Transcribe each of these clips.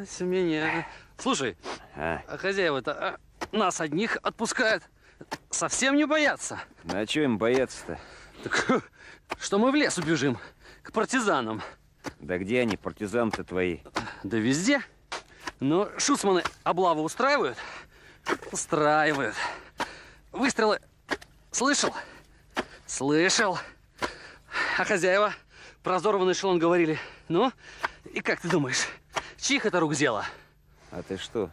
морозь меня. Слушай, А, а хозяева-то а, нас одних отпускают. Совсем не боятся. ну а чего им бояться-то? Так, что мы в лес убежим, к партизанам. Да где они, партизаны-то твои? Да везде. Но шуцманы облаву устраивают? Устраивают. Выстрелы слышал? Слышал. А хозяева про взорванный эшелон говорили. Ну, и как ты думаешь, чьих это рук дело? А ты что,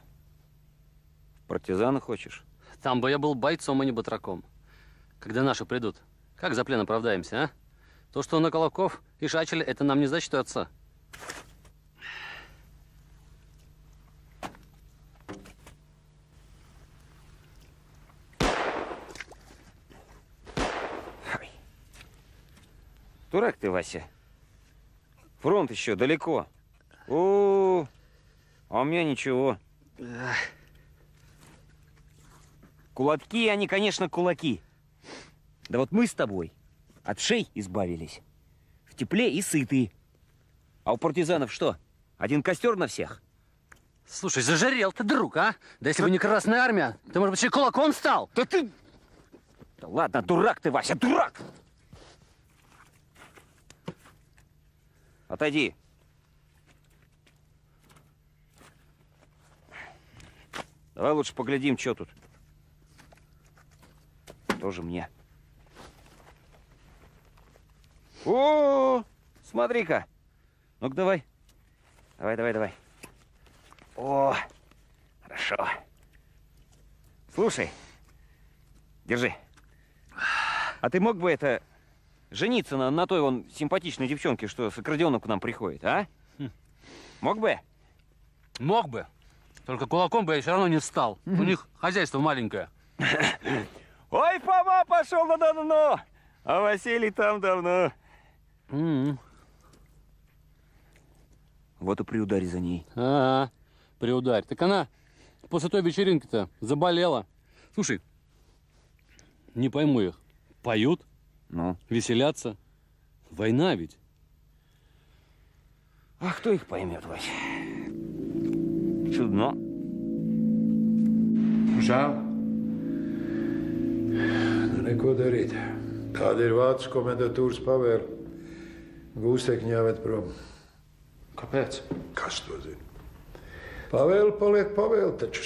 в партизаны хочешь? Там бы я был бойцом, а не батраком. Когда наши придут, как за плен оправдаемся, а? То, что на Колоков и Шачель, это нам не зачтется. Дурак ты, Вася. Фронт еще далеко. О, а у меня ничего. Кулаки, они, конечно, кулаки. Да вот мы с тобой от шей избавились. В тепле и сытые. А у партизанов что? Один костер на всех? Слушай, зажарел ты, друг, а? Да если бы не Красная Армия, ты, может быть, еще кулаком стал? Да ты... Да ладно, дурак ты, Вася, дурак! Отойди. Давай лучше поглядим, что тут. Тоже мне. О, смотри-ка. Ну-ка, давай. Давай, давай, давай. О, хорошо. Слушай, держи. А ты мог бы это жениться на, на той вон симпатичной девчонке, что с аккордеоном к нам приходит, а? Мог бы? Мог бы. Только кулаком бы я все равно не стал. У них хозяйство маленькое. Ой, Фома пошел на давно, а Василий там давно. Вот и при ударе за ней. Ага, приударь. Так она после той вечеринки-то заболела. Слушай, не пойму их. Поют, Ну, веселятся. Война ведь. а кто их поймет, Вась? Cudno. Nu, žēl. Nu, neko darīt. Tāda ir vācu komendatūras pavēle. Gūstekņi jāved prom. Kāpēc? Kas to zina? Pavēle paliek pavēle, taču,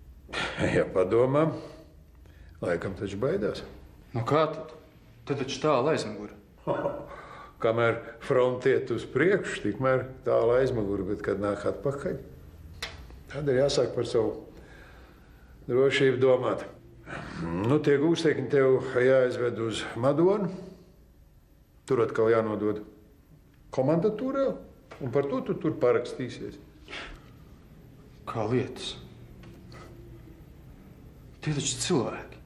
ja padomā, laikam taču baidās. Nu kā tad? Tad taču tālu aizmuguri. Kamēr frontiet uz priekšu, tikmēr tālu aizmuguri, bet kad nāk atpakaļ, tad ir jāsāk par savu drošību domāt. Nu, tie gūstekņi tev jāizved uz Madonu. Tur atkal jānodod komandatūrā, un par to tu tur parakstīsies. Kā lietas? Tie taču cilvēki.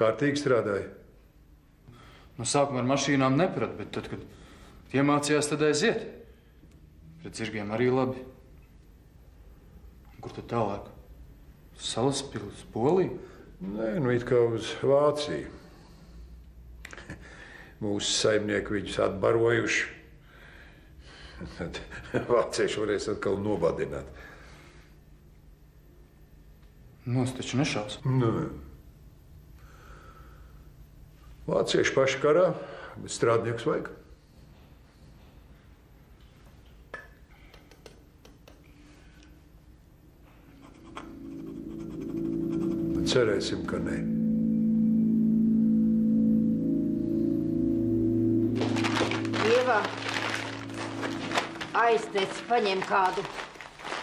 Kārtīgi strādāja. No sākuma ar mašīnām neprat, bet tad, kad iemācījās, tad aiziet. Pret zirgiem arī labi. Kur tad tālāk? Salas pilsēta, Polija? Nē, nu it kā uz Vāciju. Mūsu saimnieki viņus atbarojuši. Tad vācieši varēs atkal nobadināt. Nos taču nešaus. Nē. Vācieši paši karā, bet strādnieks vajag. Cerēsim, ka nē. Ieva, aiztec, paņem kādu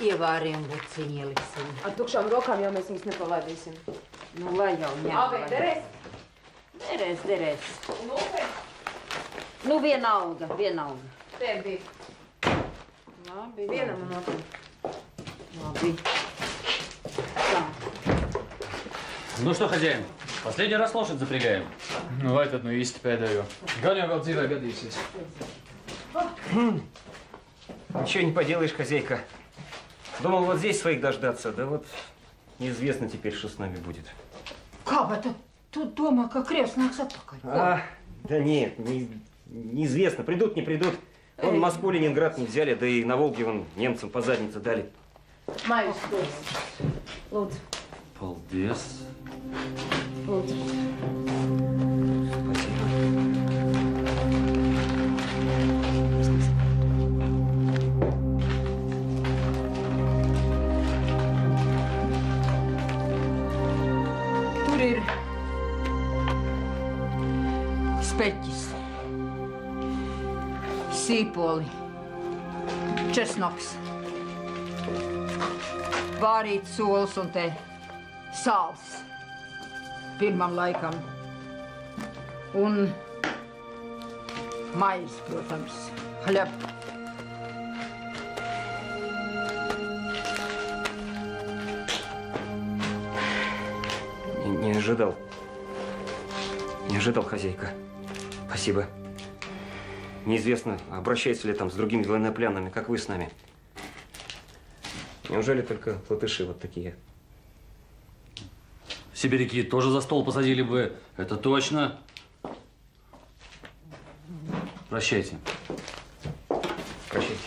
ievārījumu buciņu ieliksim. Ar tukšām rokām jau mēs viņus nepalaidīsim. Nu, lai jau ņem. Abi derēs? Derēs, derēs. Nu, Nu, vienalga, vienalga. te bija. Labi, Vienam un otram. labi. Tā. Ну что, хозяин, последний раз лошадь запрягаем. Nu, vai tad nu īsti pēdējo? Gan jau vēl dzīvē gadīsies. Ничего не поделаешь, хозяйка. Думал вот здесь своих дождаться, да вот неизвестно теперь, что с нами будет. Tu Tu domā, ka Krievs nāks atpakaļ. А, да нет, не- неизвестно. Придут, не придут. Вон Москву, Ленинград не взяли, да и на Волге вон немцам по заднице дали. Kungs. Lūdzu, Paldies. Lūdzu. Tur ir speķis, sīpoli, česnoks, vārīts solis un te sāls pirmam laikam. Un maize, protams, hļab. Не, не ожидал. Не ожидал, хозяйка. Спасибо. Неизвестно, обращается ли там с другими военнопленными, как вы с нами. Неужели только латыши вот такие? Сибиряки тоже за стол посадили бы. Это точно. Прощайте. Прощайте.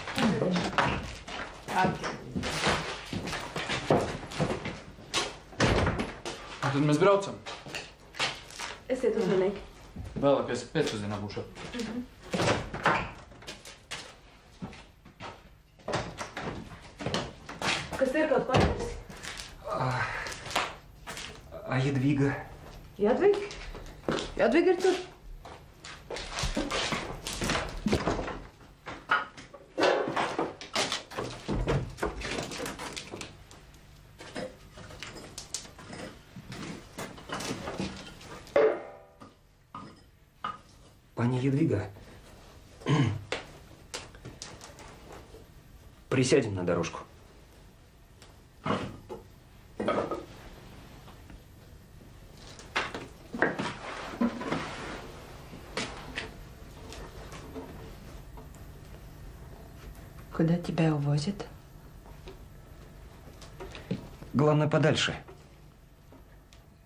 Tad mēs braucam. Esiet uzmanīgi. Vēlākais pēcpusdienā būšu. Kas ir kaut kas? А Едвига? Jadvig? Jadvig ir tur. Пани Едвига. Присядем на дорожку. Тебя увозят? Главное, подальше.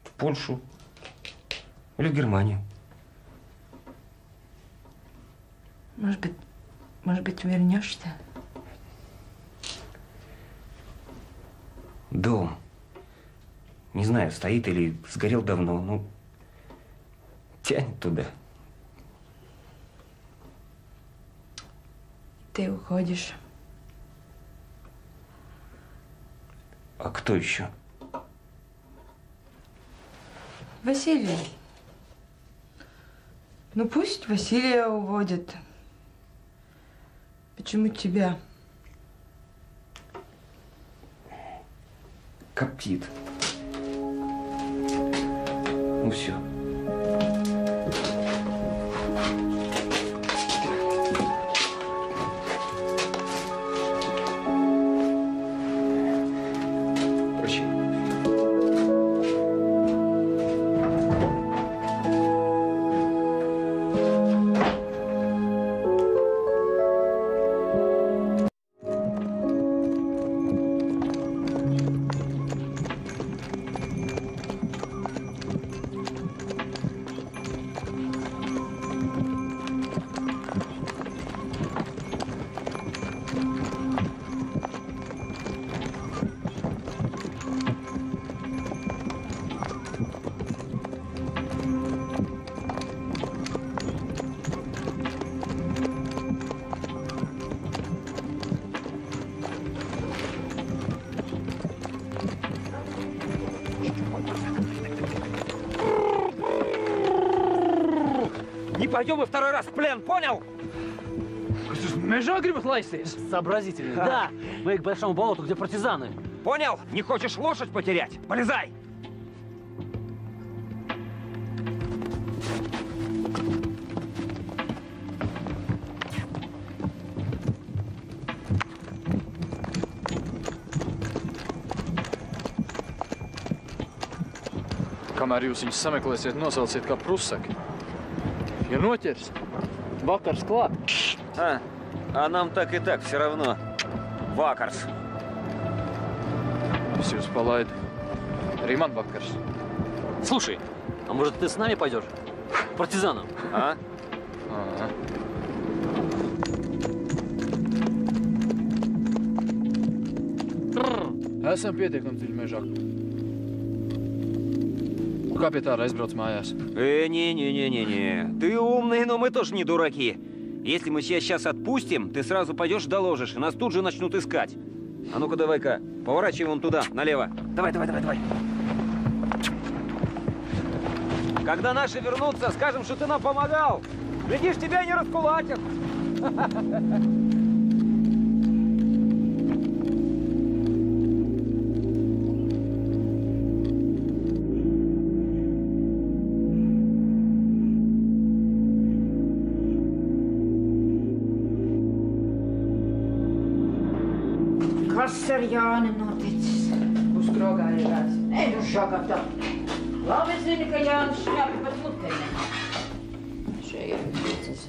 В Польшу. Или в Германию. Может быть, может быть, вернешься? Дом. Не знаю, стоит или сгорел давно, ну, тянет туда. Ты уходишь. А кто еще? Василий. Ну пусть Василия уводят. Почему тебя? Коптит. Ну все. Пойдем мы второй раз в плен, понял? Сообразительный. Да, мы к большому болоту, где партизаны. Понял? Не хочешь лошадь потерять? Полезай! Kamēr jūs viņus sameklēsiet, nosauciet kā prusaki. Noķers, vakars klāt. А, а нам так и так все равно. Вакарс. Es jūs palaidu. Arī man vakars. Слушай, А может, ты с нами пойдешь? К партизанам. А? Ā. Esam pietiekami dziļi mežā. Un Kā pie tā aizbrauc mājās? Не-не-не-не-не. Ты умный, но мы тоже не дураки. Если мы тебя сейчас отпустим, ты сразу пойдешь доложишь, и нас тут же начнут искать. А ну-ка давай-ка, поворачивай вон туда, налево. Давай, давай, давай, давай. Когда наши вернутся, скажем, что ты нам помогал. Глядишь, тебя не раскулачат. Kas ar Jāni noticis? Uz grogā ir tāds. Ej, nu šagata. Labi zini, ka Jānis šņāpi pat mutē nemāk. Šeit ir piecas.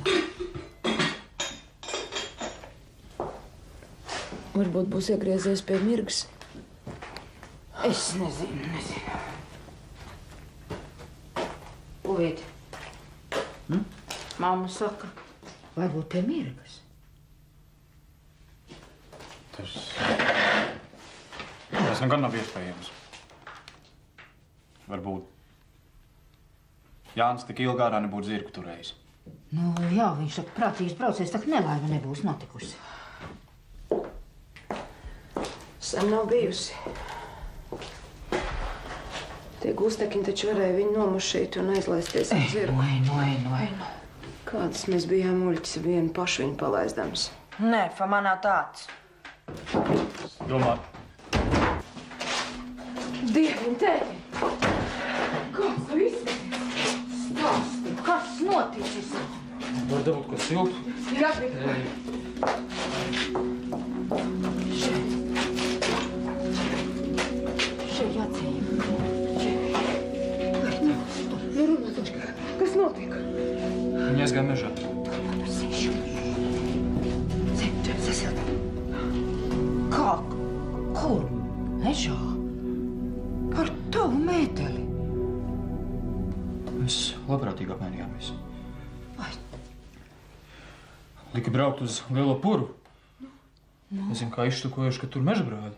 Varbūt būs iegriezies pie mirgas. Es nezinu, nezinu. Uviet. Hm? Mamma saka, varbūt pie mirgas. Tas, tas nu gan nav iespējams. Varbūt Jānis tik ilgā ārā nebūtu zirgu turējis. Nu, jā, viņš tak prātīgs braucies, tak nelaime nebūs notikusi. Sen nav bijusi. Tie gūstekņi taču varēja viņu nomušīt un aizlaisties ar zirgu. Vai, vai, vai. Kādas mēs bijām muļķis vienu pašu viņu palaizdams. Nē, Famā nav tāds. Domā, Dieviņ, tēti! Kāds tu izskaties? Stāsti, kas noticis? var dabūt ko siltu? Jā, bet... Šeit jācīm. Nu, runā taču, kas notika? Viņa aizgāja mežā. Kā? Kur? Mežā? Mēteli. Mēs labprātīgi apmainījāmies. Vai? Lika braukt uz lielo puru. Nezinu, kā izštukojuši, ka tur meža brāļi.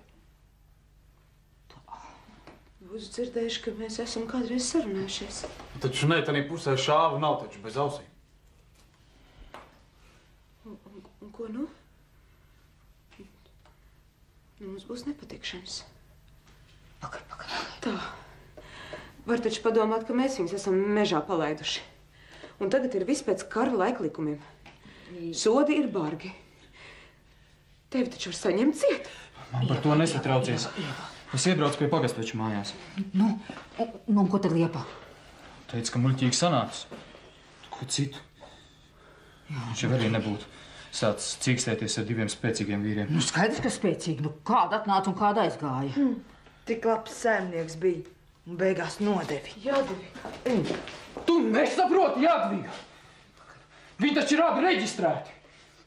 Būs dzirdējuši, ka mēs esam kādreiz sarunājušies. Taču ne, tā pusē šāva nav taču bez ausīm. Un ko nu? Nu, mums būs nepatikšanas. Pagaid, pagaid. Tā. Var taču padomāt, ka mēs viņus esam mežā palaiduši. Un tagad ir viss pēc kara laiklikumiem. Sodi ir bargi. Tevi taču var saņemt ciet. Man par to nesatraucies. Es iebraucu pie pagasteča mājās. Nu, nu, ko tad liepā? Teica, ka muļķīgi sanācis. Ko citu? Viņš jau arī nebūtu sācis cīkstēties ar diviem spēcīgiem vīriem. Nu, skaidrs, ka spēcīgi. Nu, kāda atnāca un kāda aizgāja? Tik labs saimnieks bija un beigās nodevi. Jādevi. Tu nesaproti, Jādviga! Viņi taču ir abi reģistrēti.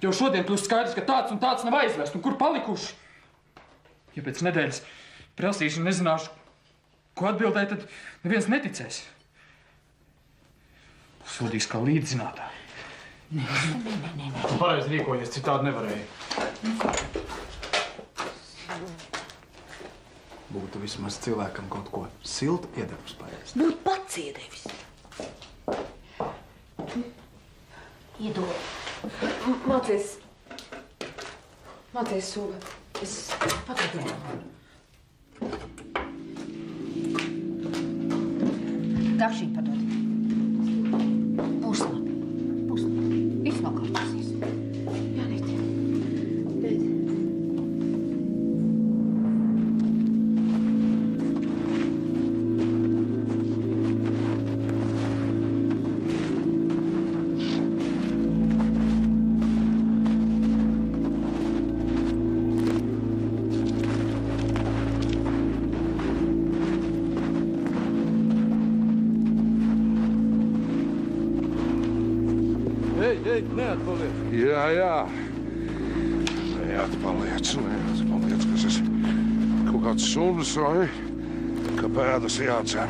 Jau šodien kļūst skaidrs, ka tāds un tāds nav aizvests, un kur palikuši. Ja pēc nedēļas prasīšu un nezināšu, ko atbildēt, tad neviens neticēs. Sodīs kā līdzzinātāji. Nē, nē, nē, nē. Tu pareizi rīkojies, citādi nevarēja. Būtu vismaz cilvēkam kaut ko siltu iedarbs paēst. Būt pats iedevis. Iedod. Mācies. Mācies sula. Es Pagaid. Dakšiņ padod. Kaut kāds suns vai ka pēdas jādzem.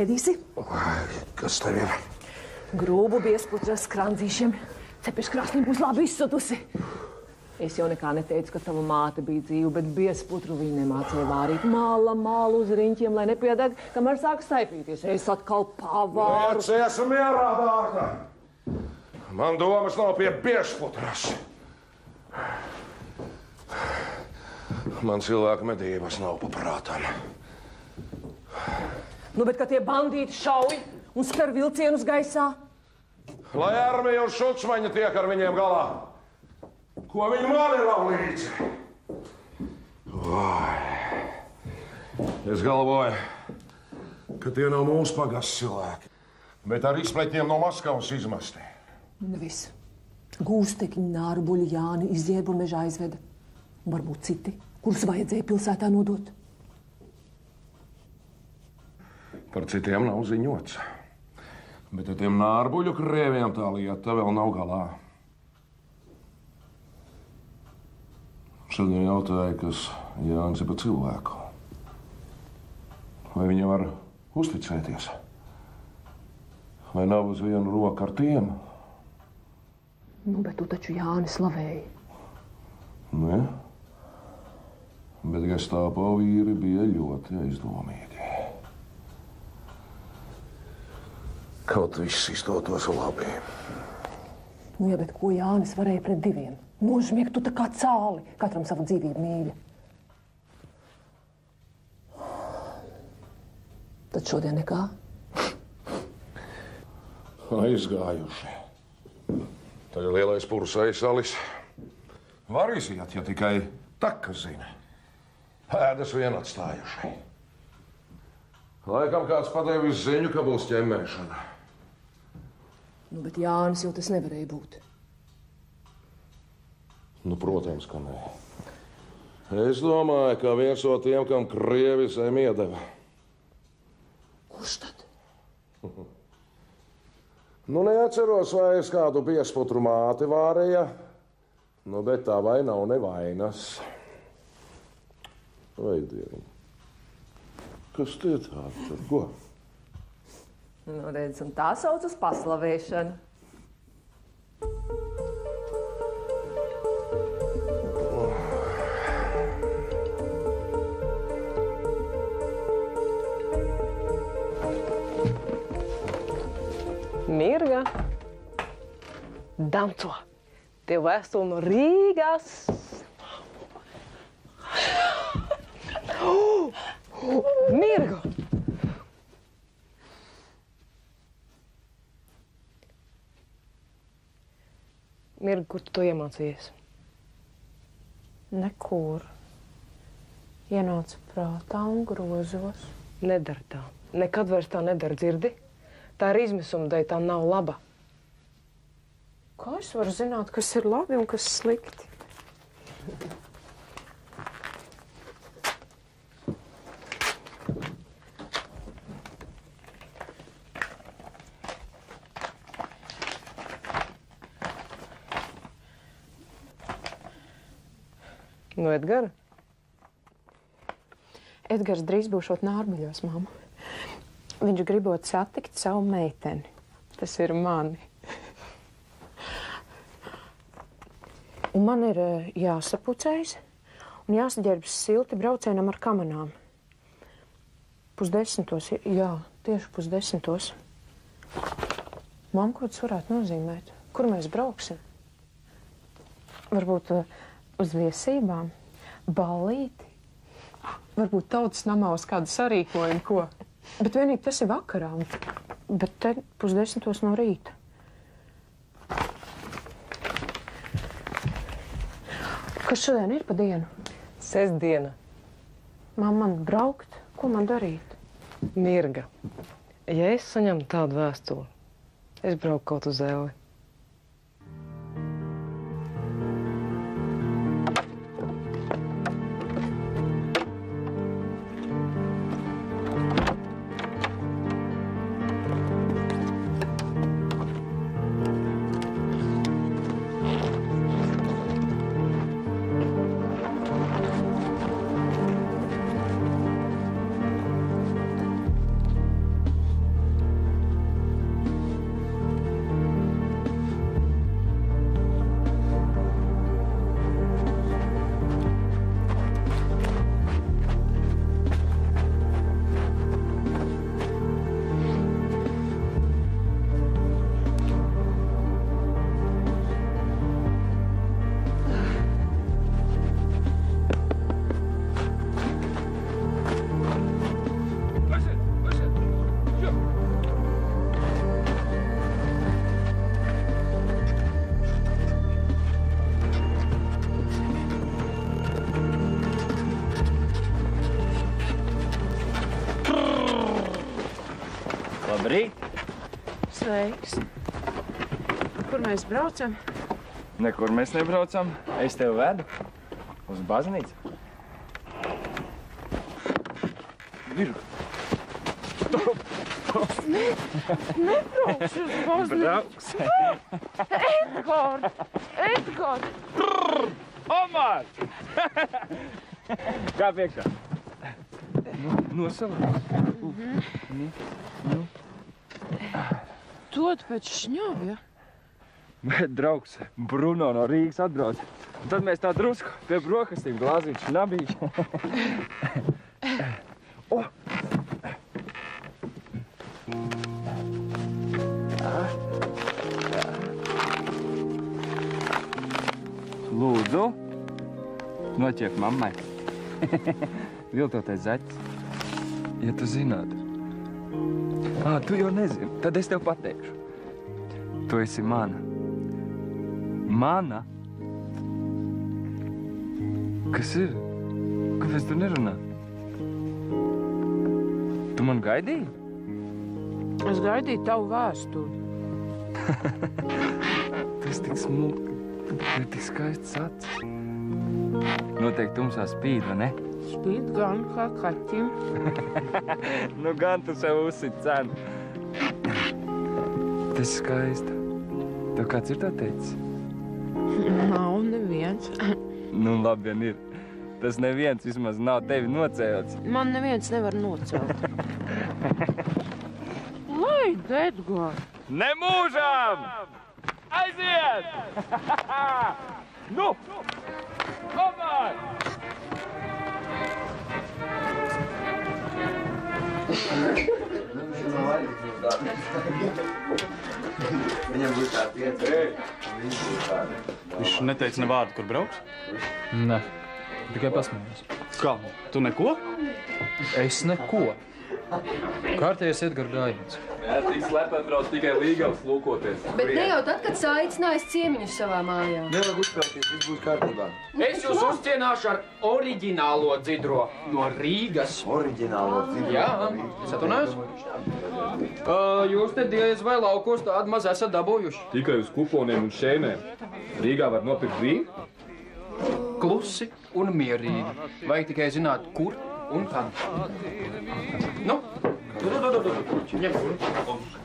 Ēdīsi Kas tev ir? grūbu biesputru ar skranzīšiem. Cepeškrāsnī būs labi izsutusi. Es jau nekā neteicu, ka tava māte bija dzīva, bet biesputru viņa nemācīja vārīt māla, mālu uz riņķiem, lai nepiedeg, kamēr sāk staipīties. Es atkal pavāru. Ciesi mierā, dārga! Man domas nav pie piešputras. Man cilvēku medības nav paprātām. Nu, bet, kad tie bandīti šauj un skar vilcienus gaisā, Lai armija un šucmaņa tiek ar viņiem galā. Ko viņi man ir vēl līdzi? Vai. Es galvoju, ka tie nav mūsu pagas cilvēki, bet ar izpletņiem no Maskavas izmesti. nu viss. Gūstekņi, nārbuļi, Jāni izziebu mežā aizveda. Varbūt citi, kurus vajadzēja pilsētā nodot. Par citiem nav ziņots. Bet ar tiem nārbuļu krieviem tā lieta vēl nav galā. Šodien jautāja, kas Jānis ir pa cilvēku. Vai viņa var uzticēties? Vai nav uz vienu roku ar tiem? Nu, bet tu taču Jāni slavēji. Ne? Bet gestāpo vīri bija ļoti aizdomīgi. Kaut viss izdotos labi. Nu, jā, bet ko Jānis varēja pret diviem? Nožmiegt tu tā kā cāli, katram savu dzīvību mīļa. Tad šodien nekā. Aizgājuši. Tagad lielais pursais salis. Var iziet, ja tikai taka zina. Pēdas vien atstājuši. Laikam kāds padevis ziņu, ka būs ķemmēšana. Nu, bet Jānis jau tas nevarēja būt. Nu, protams, ka nē. Es domāju, ka viens no tiem, kam krievi zem iedeva. Kurš tad? Nu, neatceros, vai es kādu piesputru māti vārēja, nu, bet tā vai nav nevainas. Vai dievi? Kas tie tādi? Ko? Nu, redz, un tā sauc uz paslavēšanu. Mirga, Danco, tev vēstule no Rīgas. Mirga! Mirga, kur tu to iemācījies? Nekur. Ienāca prātā un grozos. Nedara tā. Nekad vairs tā nedara, dzirdi? Tā ir izmisuma dēļ, tā nav laba. Kā es varu zināt, kas ir labi un kas slikti? Nu, Edgars, Edgars drīz būšot nārbuļos, mamma. Viņš gribot satikt savu meiteni. Tas ir mani. Un man ir eh, jāsapucējas un jāsaģērbjas silti braucienam ar kamanām. Pusdesmitos, jā, tieši pusdesmitos. Mam, ko tas varētu nozīmēt? Kur mēs brauksim? Varbūt eh, uz viesībām, ballīti varbūt tautas namā uz kādu sarīkojumu, ko. Bet vienīgi tas ir vakarā, bet te pusdesmitos no rīta. Kas šodien ir pa dienu? Sestdiena. Mamma man braukt, ko man darīt? Mirga. Ja es saņemtu tādu vēstuli, es braucu kaut uz Elli. Sveiks! Kur mēs braucam? Nekur mēs nebraucam. Es tev vedu uz baznīcu. Virgu. Nebraukšu uz baznīcu. Brauks. Edgard! Edgard! Omar! Kā priekšā? Nu, nosauc. Nu, nu. Dod pēc šņabja. Bet draugs Bruno no Rīgas atbrauc. Un tad mēs tā drusku pie brokastīm glāzīšu nabīšu. o! Lūdzu, noķer mammai. Viltotais zaķis. Ja tu zinātu. Ā, tu jau nezini. Tad es tev pateikšu. Tu esi mana. Mana? Kas ir? Kāpēc tu nerunā? Tu man gaidīji? Es gaidīju tavu vēstuli. Tas tik smuki. Ir tik skaists acis. Noteikti tumsā spīd, vai ne? Spīd gan kā kaķim. nu gan tu sev uzsit cenu. Tas skaisti. Tev kāds ir tā teicis? Nav neviens. Nu, labi vien ir. Tas neviens vismaz nav tevi nocēlis. Man neviens nevar nocelt. Lai, Edgars! Nemūžam! Aiziet! nu! Viņam būs tā pieci. Viņš neteica ne vārdu, kur brauks? Nē, tikai pasmējās. Kā? Tu neko? Es neko. Kārtējais Edgars gājiens. Jā, tik slepeni brauc tikai līgavas lūkoties. Bet ne jau tad, kad saicinājis ciemiņus savā mājā. Nevajag uztraukties, viss būs kārtībā. Es jūs uzcienāšu ar oriģinālo dzidro no Rīgas. Oriģinālo dzidro? Jā, es atvainojos. Uh, jūs te diez vai laukos tādu maz esat dabūjuši. Tikai uz kuponiem un šēmēm. Rīgā var nopirkt vīnu? Klusi un mierīgi. Vajag tikai zināt, kur un kad. Nu, tu, tu, tu, tu, tu.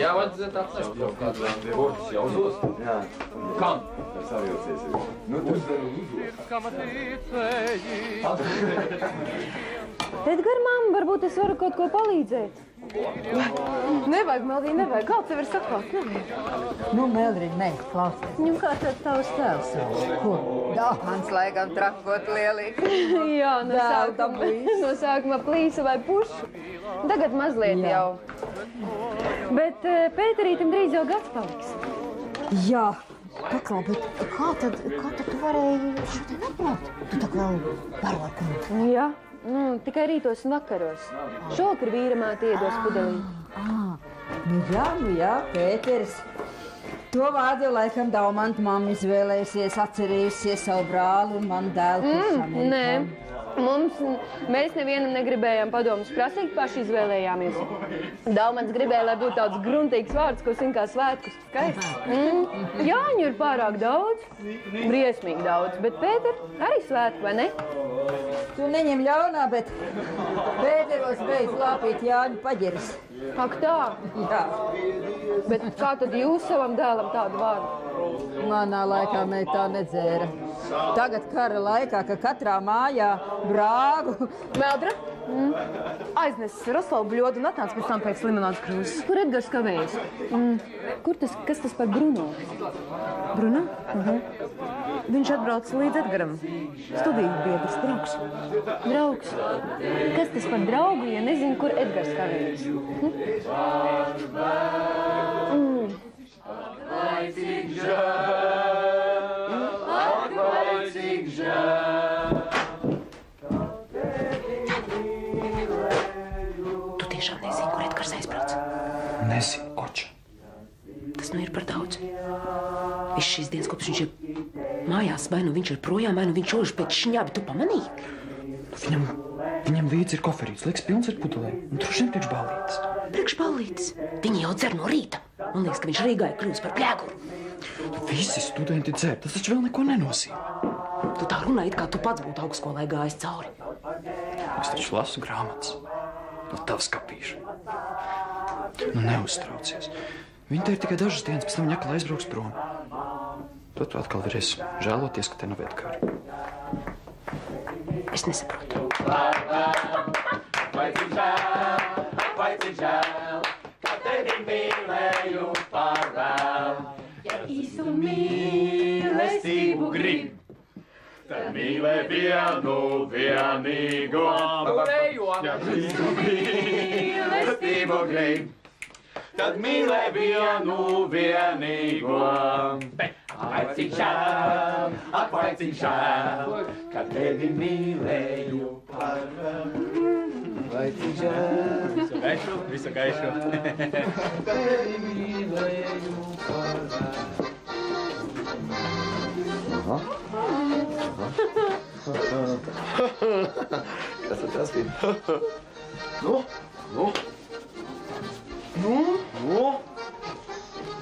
Jā, vajadzētu atnest jau kādu. Kortis jau uzos? Jā. Kam? Tas aviocies ir. Nu, tas Edgar, mamma, varbūt es varu kaut ko palīdzēt. Nevajag, Melvī, nevajag. Kā tev ir sakāt? Nevajag. Nu, Meldrīd, meita, klausies. Nu, kā tad tavs tēls? Kur? Dāmans laikam trakot lielīgs. Jā, no sākuma, no sākuma plīsa vai pušu. Tagad mazliet Jā. jau. Bet uh, Pēterītam drīz jau gads paliks. Jā, Paklau, bet kā tad, kā tad tu varēji šodien atbraukt? Tu tā kā vēl barokam. Jā, nu, tikai rītos un vakaros. Šovakar vīra māte iedos pudelī. Ah, nu jā, nu jā, Pēters. To vārdu laikam Daumanta mamma izvēlējusies, atcerējusies savu brāli un manu dēlu. Mm, nē, mums, mēs nevienam negribējām padomus prasīt, paši izvēlējāmies. Daumans gribēja, lai būtu tāds gruntīgs vārds, ko sin kā svētkus. Skaists. Mm. Jāņu ir pārāk daudz, briesmīgi daudz, bet Pēter arī svētku, vai ne? Tu neņem ļaunā, bet Pēteros beidz lāpīt Jāņu paģeris. Ak tā? Jā. Bet kā tad jūs savam dēlam tādu vārdu? Manā laikā mēs tā nedzēra. Tagad kara laikā, ka katrā mājā brāgu. Meldra? Mm. Aiznes Roslavu bļodu un atnāc pēc tam pēc limonādes krūzes. Kur Edgars kavējas? Mm. Kur tas, kas tas par Bruno? Bruno? Uh -huh. Viņš atbrauc līdz Edgaram. Studiju biedrs, draugs. Draugs? Kas tas par draugu, ja nezinu, kur Edgars kavējas? Hm? Mm. Vai cik žēl, Edgars aizbrauc. Nezinu, oča. Tas nu ir par daudz. Viss šīs dienas, kopš viņš ir mājās, vai nu viņš ir projām, vai nu viņš ož pēc šņābi, tu pamanīji? Viņam, viņam līdzi ir koferīts, liekas, pilns ar pudelēm. Un vien priekš ballītes. Priekšballītis. Viņi jau dzer no rīta. Man liekas, ka viņš Rīgā ir kļuvis par pļēguru. Visi studenti dzer, tas taču vēl neko nenozīmē. Tu tā runā, it kā tu pats būtu augstskolai gājis cauri. Es taču lasu grāmatas. No tavas kapīšu. Nu, neuztraucies. Viņi te ir tikai dažas dienas, pēc tam viņa atkal aizbrauks prom. Tad tu atkal varēsi žēloties, ka te nav Edgara. Es nesaprotu. Vai cik žēl, vai cik žēl, ka tevi mīlēju par vēl. Ja īstu mīlestību grib, tad mīlē vienu vienīgo. Pārējo. Ja mīlestību grib, tad mīlē vienu vienīgo. Vai cik žēl, ak, vai cik žēl, ka tevi mīlēju par. Vai cik žēl, visu gaišu, visu gaišu. Tevi mīlēju par vēl. Aha. Kas tad tas ir? Nu, nu, nu, nu.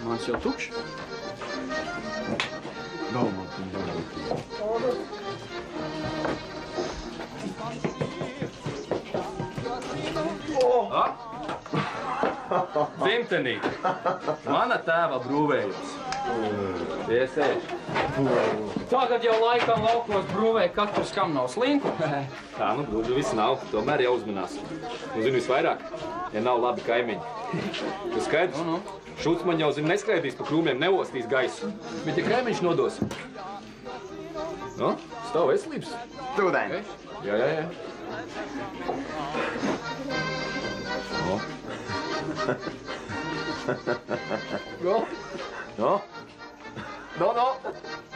Mans jau tukšs. Dzimtenī. Mana tēva brūvējums. Iesēž. Tagad jau laikam laukos brūvēja katrs, kam nav slinku. Tā nu gluži viss nav. Tomēr jāuzmanās. Un zinu visvairāk, ja nav labi kaimiņi. Tu skaidrs? Nu, nu. Šūts man jau zina neskraidīs pa krūmiem, neostīs gaisu. Bet ja kaimiņš nodos. Nu, stāv veselības. Tūdaini. Jā, jā, jā. Nu. Nu, Nu? nu, nu.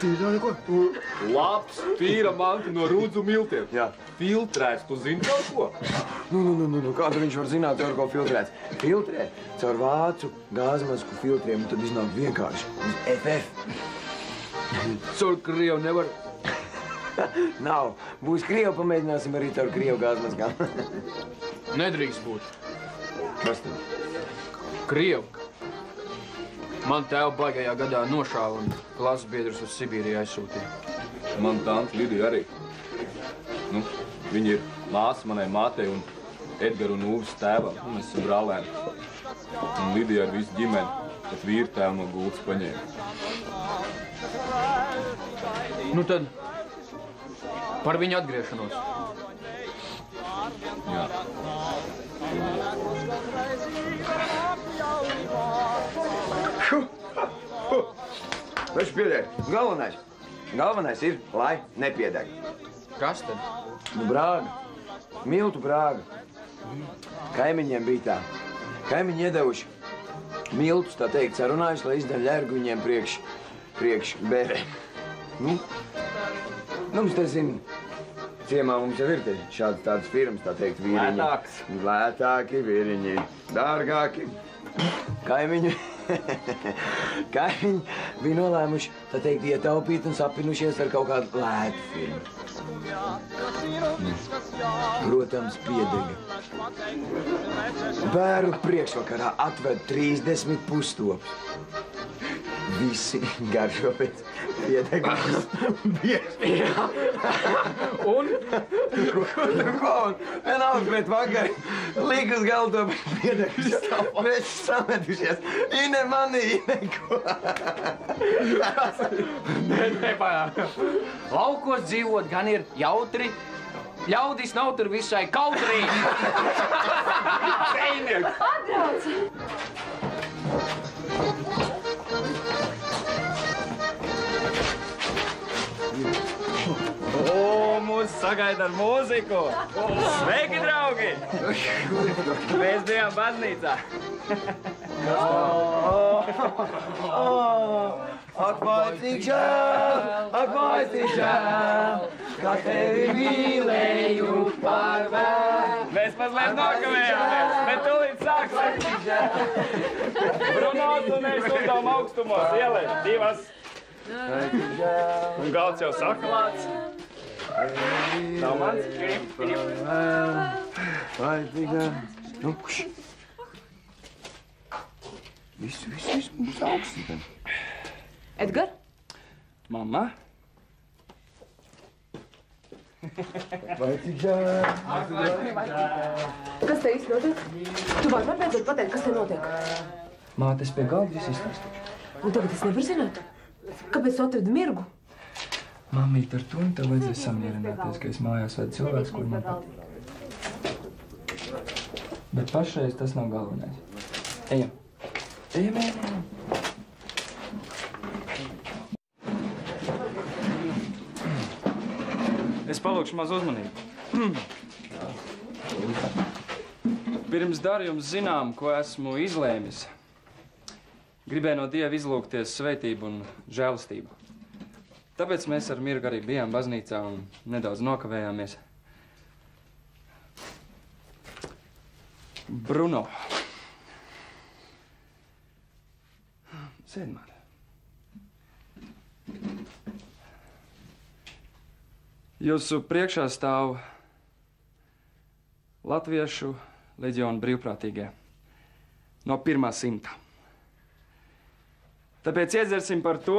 Tīrā neko? Labs, tīra manka no rūdzu miltiem. Jā. Filtrēts, tu zini kaut ko? Nu, nu, nu, nu, nu, kā tu viņš var zināt, ar ko filtrēts? Filtrē caur vācu gāzmasku filtriem, un tad iznāk vienkārši uz FF. Caur Krievu nevar. Nav. Būs Krievu, pamēģināsim arī caur Krievu gāzmaskām. Nedrīkst būt. Kas tad? Krievu. Man tēva baigajā gadā nošāva un klases biedrus uz Sibīriju aizsūtīja. Man tante Lidija arī. Nu, viņa ir māsa manai mātei un Edgara un Ūvas tēvam. Un mēs esam brālēni. Un Lidija ar visu ģimeni, pat vīru tēvu no gultas paņēma. Nu tad par viņu atgriešanos. Jā. Viņš piedēļ. Galvenais. Galvenais ir, lai nepiedeg. Kas tad? Nu, brāga. Miltu brāga. Kaimiņiem bija tā. Kaimiņi iedevuši miltus, tā teikt, sarunājuši, lai izdaļ ērgu viņiem priekš, priekš bērēm. Nu, nu, mums te zin, ciemā mums jau ir te šāds tāds firmas, tā teikt, vīriņi. Lētāks. Lētāki vīriņi, dārgāki. Kaimiņi. Kaimiņi bija nolēmuši, tā teikt, ietaupīt un sapinušies ar kaut kādu lētu firmu. Protams, piedega. Bēru priekšvakarā atved 30 pustopus. Visi garšo pēc piedegas. Bieži. Un? Ko, ko, un vienalga pret vakar liek uz galda to piedegas. Mēs sametušies. Ine mani, ine ko. Laukos dzīvot gan ir jautri, ļaudis nav tur visai. Zvejnieks! Atbrauc! O, mūs sagaida ar mūziku! Sveiki, draugi! Mēs bijām baznīcā. Ak, vai cik žēl, ak, vai cik žēl, ka tevi mīlēju par vēl. Mēs mazliet nokavējāmies, bet tūlīt sāksim. Bruno, tu mēs uzdevām augstumos ielēt divas. Un galds jau saklāts. Nav mans. Vai cik žēl. Nu, kš. Viss, viss, viss mums augsts. Edgar? Mamma? Vai žēl. Kas te īsti notiek? Tu vari man beidzot pateikt, kas te notiek? Mātes pie galda viss izstāsta. Nu, tagad es nevaru zināt. Kāpēc tu atradi mirgu? Mamīt, ar to tev vajadzēs samierināties, ka es mājās vedu cilvēks, kur man patīk. Bet pašreiz tas nav galvenais. Ejam! Ejam, ejam, ejam! Es palūkšu maz uzmanību. Pirms daru jums zinām, ko esmu izlēmis. Gribēju no Dieva izlūgties svētību un žēlastību. Tāpēc mēs ar Mirgu arī bijām baznīcā un nedaudz nokavējāmies. Bruno. Sēd, māte. Jūsu priekšā stāv Latviešu leģiona brīvprātīgie no pirmā simta. Tāpēc iedzersim par to,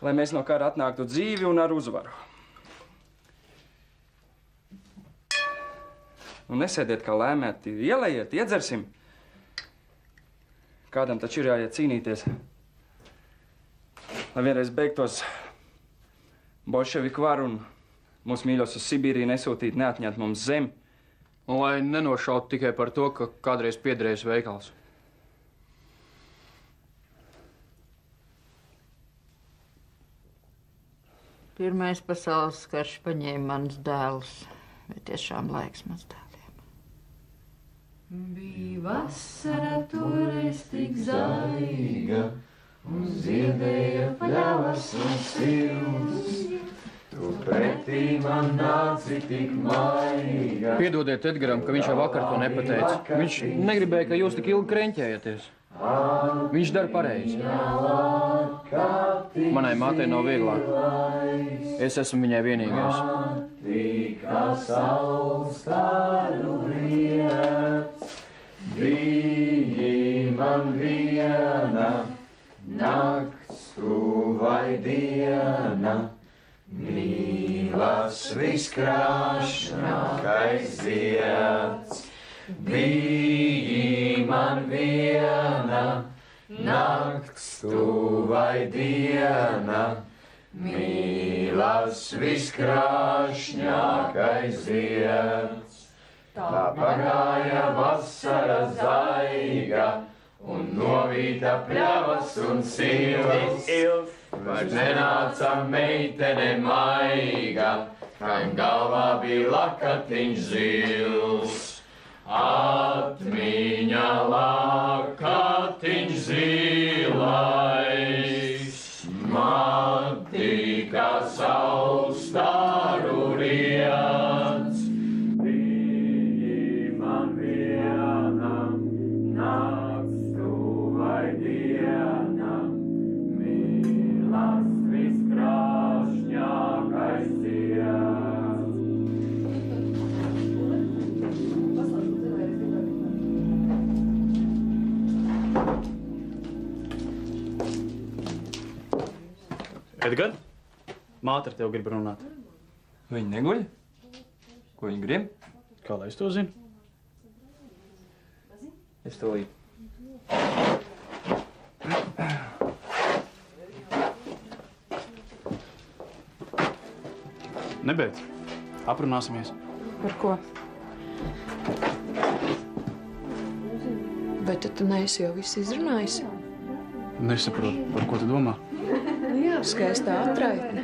lai mēs no kara atnāktu dzīvi un ar uzvaru. Un nesēdiet kā lēmēti, ielējiet, iedzersim. Kādam taču ir jāiet cīnīties, lai vienreiz beigtos bolševiku varu un mūsu mīļos uz Sibīriju nesūtīt, neatņemt mums zemi. Un lai nenošautu tikai par to, ka kādreiz piederējis veikals. Pirmais pasaules karš paņēma manus dēlus, bet tiešām laiks maz dēliem. Bija vasara toreiz tik zaiga, un ziedēja pļavas un silns. Tu pretī man nāci tik maiga. Piedodiet Edgaram, ka viņš jau vakar to nepateica. Viņš negribēja, ka jūs tik ilgi kreņķējaties. Viņš dara pareizi. Manai mātei nav vieglāk. Es esmu viņai vienīgais. Bija man viena nakts, tu vai diena. Mīlas viskrāšņākais zieds, bija man viena nakts, tu vai diena. Mīlas viskrāšņākais zieds, tā pagāja vasara zaiga un novīta pļavas un sils. Vairs nenāca meitene maiga, kam galvā bija lakatiņš zils. Atmiņā lakatiņš zilais, Edgars, māte ar tevi grib runāt. Viņa neguļ? Ko viņa grib? Kā lai es to zinu? Es to līdzi. Nebeidz. Aprunāsimies. Par ko? Bet tad tu neesi jau viss izrunājis? Nesaprotu, par ko tu domā. Skaistā atraitne.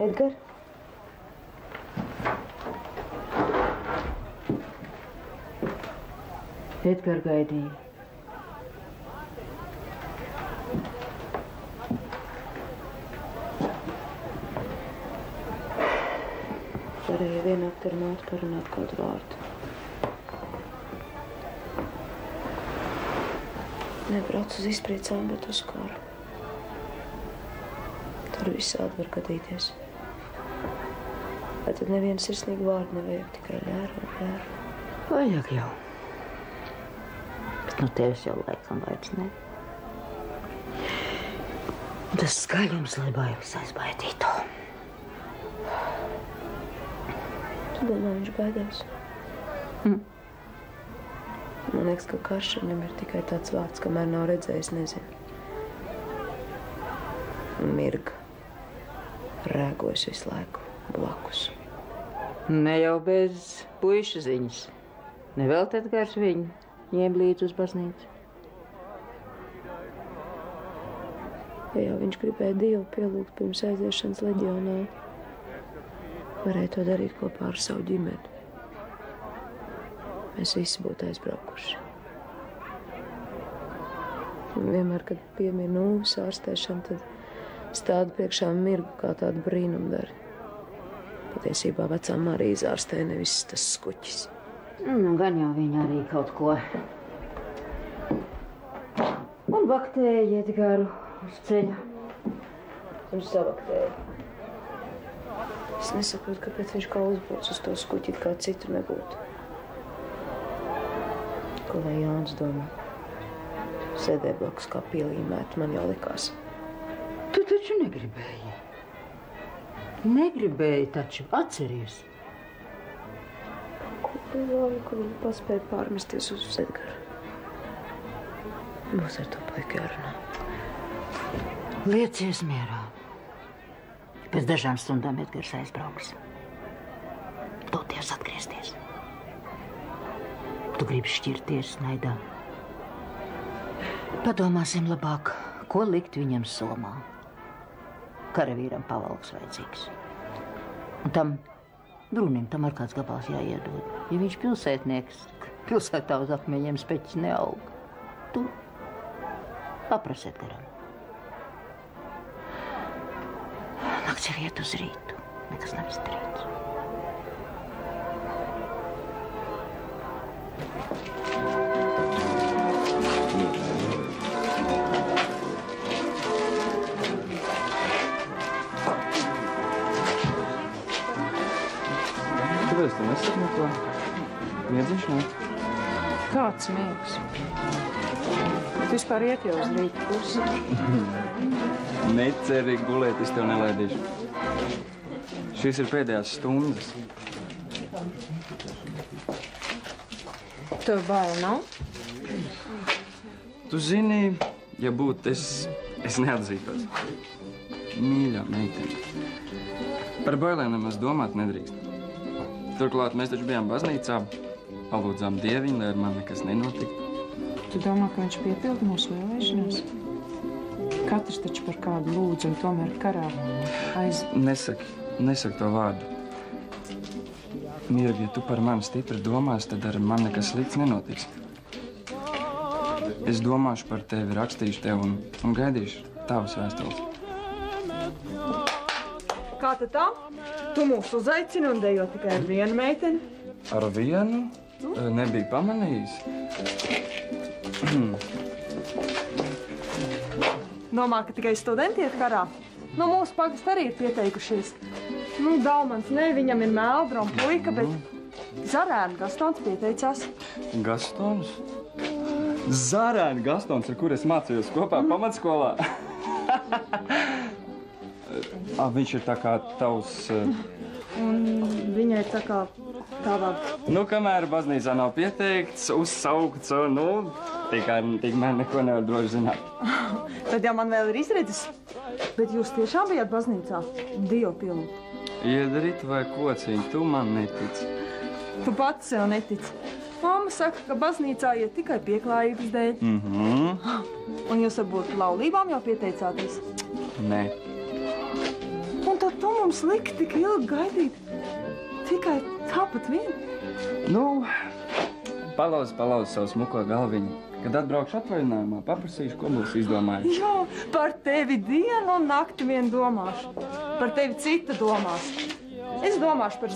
Edgar? Edgars gaidīja. Māti parunāt kaut vārdu. Nebrauc uz izpriecām, bet uz karu. Tur visādi var gadīties. Bet tad neviena sirsnīga vārda nevajag tikai ļēru un ļēru. Vajag jau. Bet nu tevis jau laikam vairs ne. Tas skaļums, lai bailes aizbaidītu. Tu domā, viņš baidās? Mm. Man liekas, ka karš viņam ir tikai tāds vārds, kamēr nav redzējis, nezinu. Mirga. Rēgojas visu laiku blakus. Ne jau bez puiša ziņas. Nevēl tad gars viņu ņēma līdzi uz baznīcu. Ja jau viņš gribēja Dievu pielūgt pirms aiziešanas leģionā, varēja to darīt kopā ar savu ģimeni. Mēs visi būtu aizbraukuši. Un vienmēr, kad piemīra nūjas ārstēšana, tad stāda priekšā mirgu kā tādu brīnumdari. Patiesībā vecā Marija izārstēja nevis tas skuķis. Nu, gan jau viņa arī kaut ko. Un baktēja Edgaru uz ceļa. Viņš savaktēja. Es nesaprotu, kāpēc viņš kā uzbrauc uz to skuķi, kā citu nebūtu. Ko lai Jānis domā? Sēdē blakus kā pielīmēt, man jau likās. Tu taču negribēji. Negribēji taču atceries. Ko pieļauju, ka viņi paspēja pārmesties uz Edgaru? Būs ar to puiku jārunā. Liecies mierā. Pēc dažām stundām Edgars aizbrauks. Doties atgriezties. Tu gribi šķirties, naidā. Padomāsim labāk, ko likt viņam somā. Karavīram pavalks vajadzīgs. Un tam brūnim tam ar kāds gabals jāiedod. Ja viņš pilsētnieks, pilsētā uz akmeņiem speķis neaug. Tu paprasiet garam. Nakts ir iet uz rītu. Nekas nav izdarīts. Kāpēc tu nesaki neko? Miedziņš nāk. Kāds miegs? Tu vispār iet jau uz rīta pusi. Neceri gulēt, es tev nelaidīšu. Šīs ir pēdējās stundas. Tev bail nav? Tu zini, ja būtu es, es neatzītos. Mīļā meitene. Par bailēm nemaz domāt nedrīkst. Turklāt mēs taču bijām baznīcā, palūdzām dieviņu, lai ar mani nekas nenotiktu. Tu domā, ka viņš piepilda mūsu vēlēšanos? Katrs taču par kādu lūdzu, un tomēr karā aiz. Nesaki, nesaki to vārdu. Mirgi, ja tu par mani stipri domās, tad ar mani nekas slikts nenotiks. Es domāšu par tevi, rakstīšu tev un, un gaidīšu tavas vēstules. Kā tad tā? Tu mūs uzaicini un dejo tikai ar vienu meiteni? Ar vienu Eh, nebija pamanījis. Domā, ka tikai studenti iet karā? Nu, mūsu pagast arī ir pieteikušies. Nu, Daumans, ne, viņam ir mēldra un puika, bet Zarēna Gastons pieteicās. Gastons? Zarēna Gastons, ar kur es mācījos kopā pamatskolā. ah, viņš ir tā kā tavs... Uh, Un viņai tā kā tavā. Nu, kamēr baznīcā nav pieteikts, uzsaukts, un, nu, tikai tikmēr neko nevar droši zināt. Tad jau man vēl ir izredzes. Bet jūs tiešām bijat baznīcā? Dievu pilnu. Iedarit vai kociņ, tu man netici. Tu pats sev netici. Māma saka, ka baznīcā iet tikai pieklājības dēļ. Mm -hmm. Un jūs varbūt laulībām jau pieteicāties? Nē. Un tad tu mums liki tik ilgi gaidīt. Tikai tāpat vien. Nu, palauz, palauz savu smuko galviņu. Kad atbraukšu atvaļinājumā, paprasīšu, ko būs izdomājis. Jā, par tevi dienu un nakti vien domāšu. Par tevi cita domās. Es domāšu par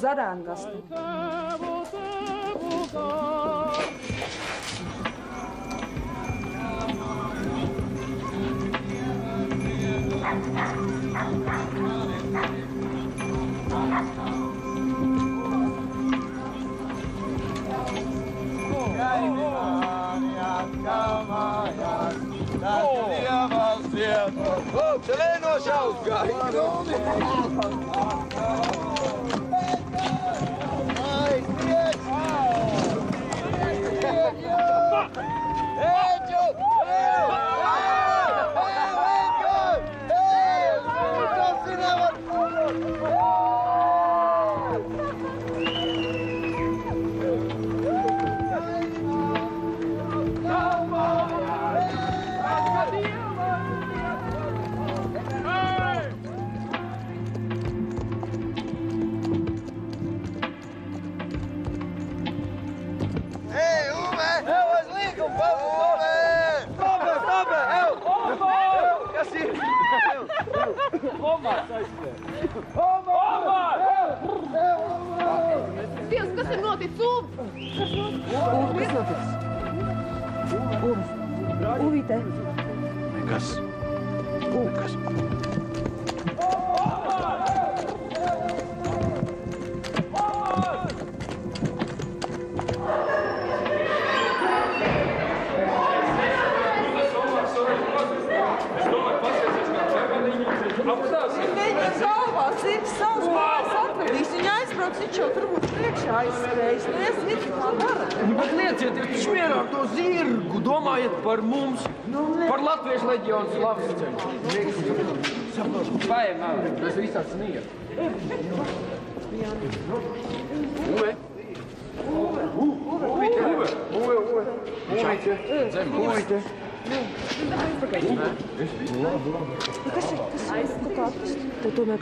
Chileno não. Não, não.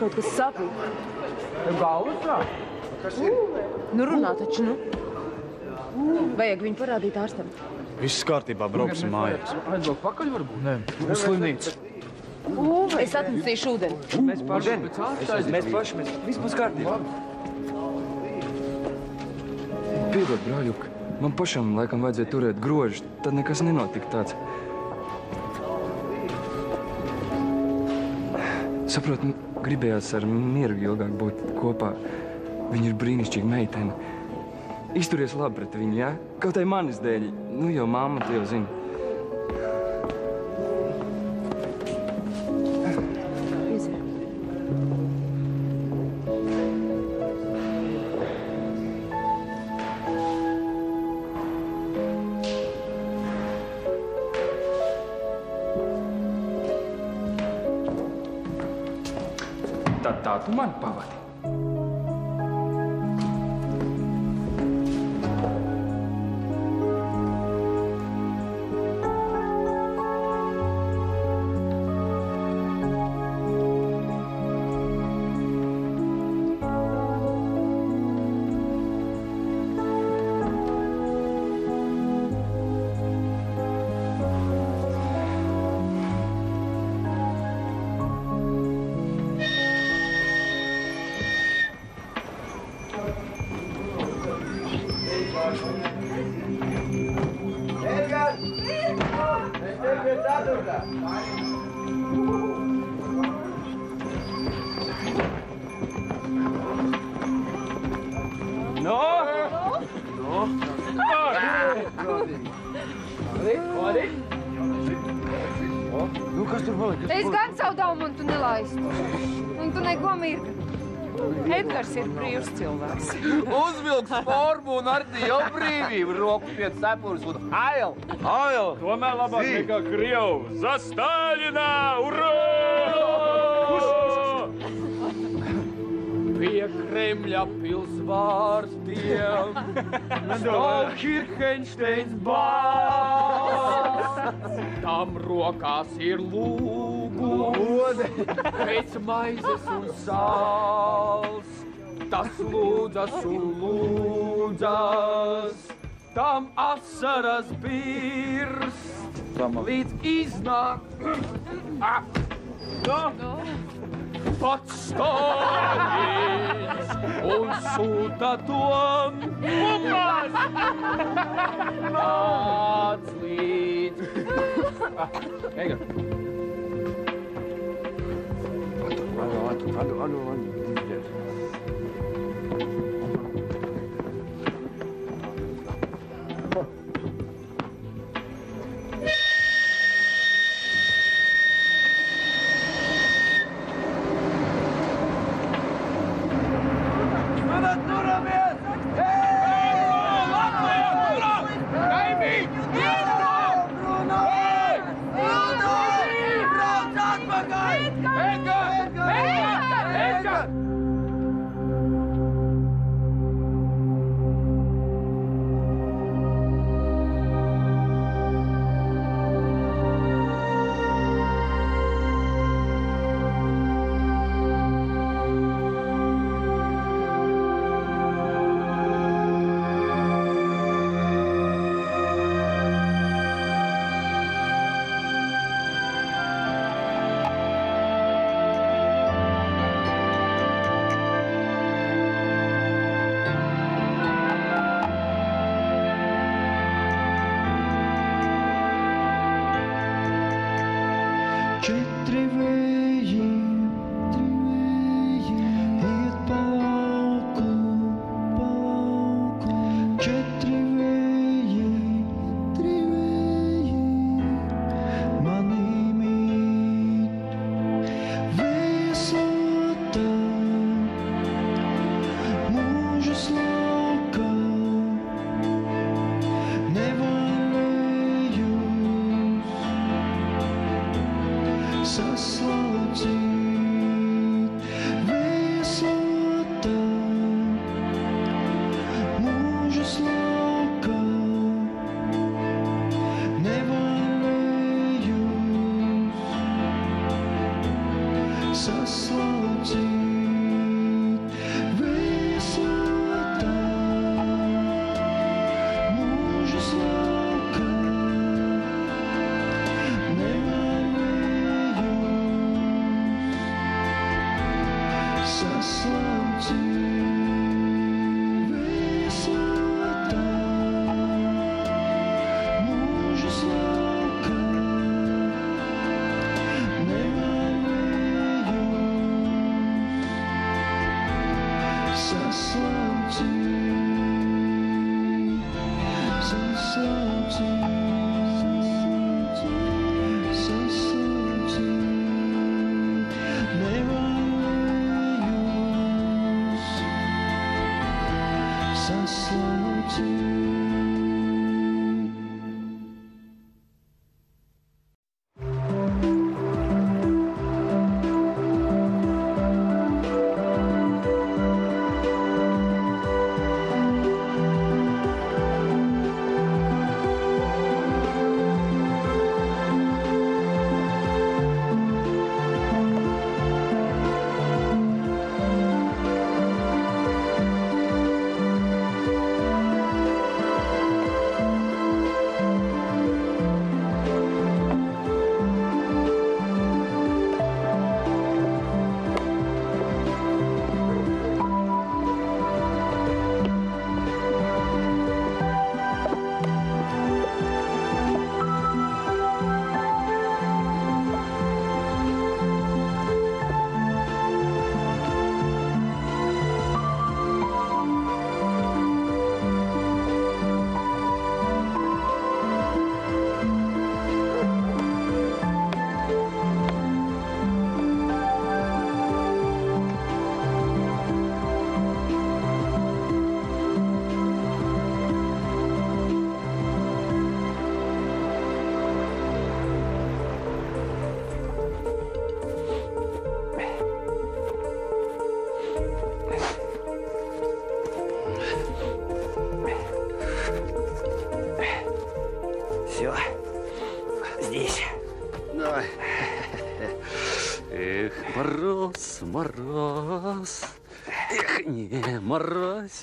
Kaut kas sapīt. Galvas tā? Kas ir? Nu runā taču, nu. Vajag viņu parādīt ārstam. Viss kārtībā, brauksim mājās. Aizbraukt pakaļ varbūt? Nē, uz slimnīcu. Es atnesīšu ūdeni. Mēs paši, mēs paši, mēs viss būs kārtībā. Piedod, brāļuk, man pašam laikam vajadzēja turēt grožus, tad nekas nenotika tāds. Saprotu, gribējās ar mieru ilgāk būt kopā. Viņa ir brīnišķīga meitene. Izturies labi pret viņu? Ja? Kaut arī manis dēļ. Nu, jau mamma to jau zina. Tad tā cepures un ail! Ail! Tomēr labāk Zī. nekā Krievu. Za Staļinā! Urā! Pie Kremļa pilsvārstiem stāv Kirkensteins bārs. Tam rokās ir lūgums pēc maizes un sāls. Tas lūdzas un lūdzas, tam asaras birst, līdz iznāk. Ah! No. Pats stāvis un sūta tom upās. Nāc līdz. Ega. Anu, anu, anu, anu, anu. Mana so slow.